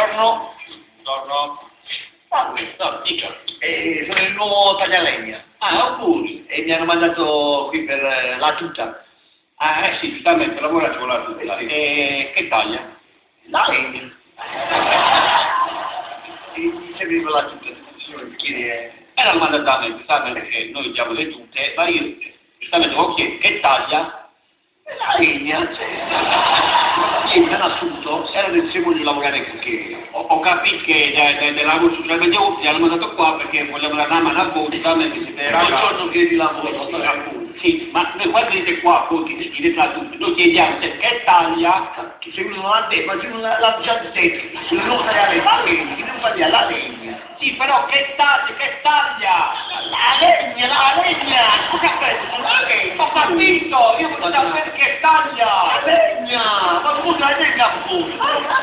Buongiorno. Buongiorno. Ah, No, dica. eh, sono il nuovo taglialegna. Ah, auguri. E mi hanno mandato qui per eh, la tuta. Ah, eh sì, giustamente, lavora con la tuta. Sì. E che taglia? La legna. E mi serviva la tuta, signor bicchiere. E l'hanno mandata a me, giustamente, perché noi diamo le tute, ma io giustamente ho chiesto che taglia la legna, cioè. E mi hanno assunto, era del seguito di lavorare perché ho, ho capito che lavoro socialmente utile hanno mandato qua perché vogliamo una mano a voi, giustamente siete un ragazzi. giorno che di lavoro. Sì, ma noi quando dite qua, voi che dite la tuta, noi chiediamo se che taglia, Che se uno non ha detto, ma se uno l'ha già detto, se uno non tagliare la legna, che non taglia la legna. sì, però che taglia, che taglia? La legna, la legna! Cosa pensi? La legna! Ho capito, io voglio sapere che taglia! La legna! Oh,